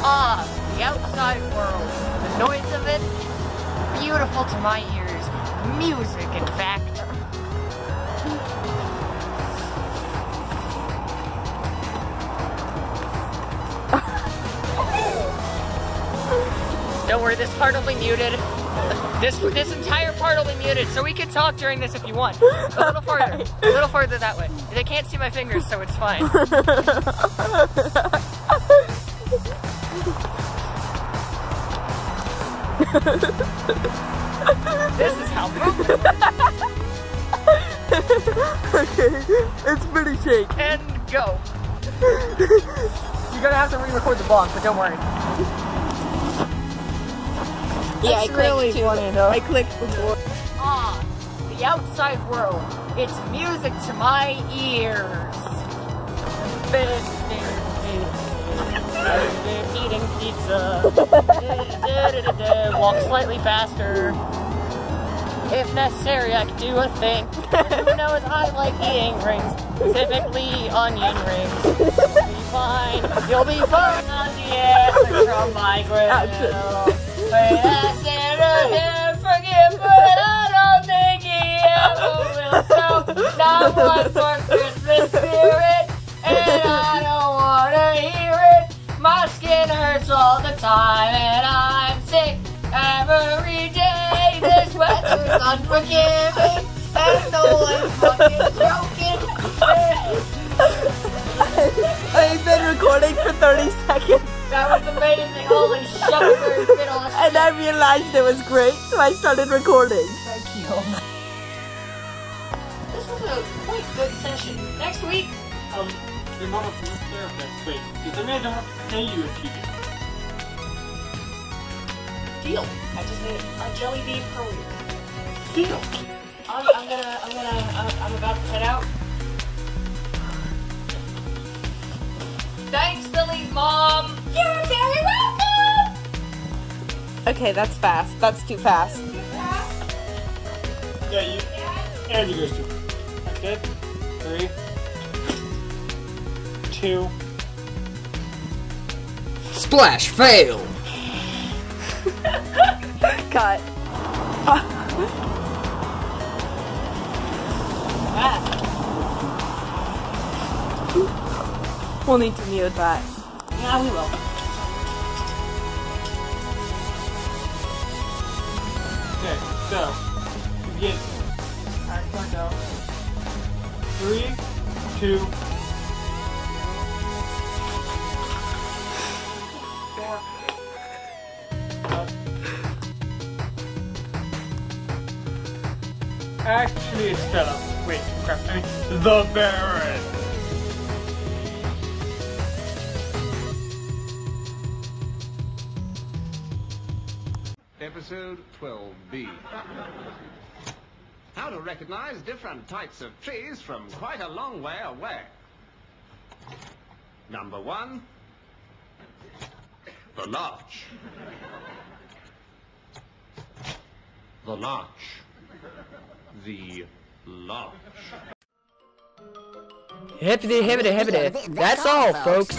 Ah, the outside world. The noise of it, beautiful to my ears. Music, in fact. Don't worry, this part will be muted. This this entire part will be muted, so we can talk during this if you want. A little farther, a little farther that way. They can't see my fingers, so it's fine. this is how okay, it's pretty shake. and go. You're gonna have to re-record the bong, but don't worry. Yeah, I That's clicked really too. funny, though. I clicked before. Ah, the outside world. It's music to my ears. Eating pizza. Walk slightly faster. If necessary, I can do a thing. Who knows? I like eating rings, specifically onion rings. You'll be fine. You'll be fine on the answer from my grill. Wait, I said I have forgive, but I don't think he ever will. So, not one for Christmas spirit, and I don't wanna hear it. My skin hurts all the time, and unforgiving, and no one's fucking joking. I've been recording for 30 seconds That was amazing. Holy shit, very fit on and I realized it was great, so I started recording. Thank you. This was a quite good session. Next week, Um, you're not a therapist, wait. Does that mean I don't have to pay you if you do? deal. I just need a jelly bean per week. Deal. I'm, I'm gonna, I'm gonna, I'm, I'm about to head out. Thanks, Billy's mom. You're very welcome. Okay, that's fast. That's too fast. Yeah, you. And you goes too. Okay. Three. Two. Splash fail. Cut. We'll need to mute that. Yeah, we will. Okay, so. You get. Alright, come on, go. Three, two. Actually, it's Stella. Wait, crap. I mean, the Baron. Episode 12B. How to recognize different types of trees from quite a long way away. Number one, the larch. The larch. The larch. Hippity hippity hippity. That's all, folks.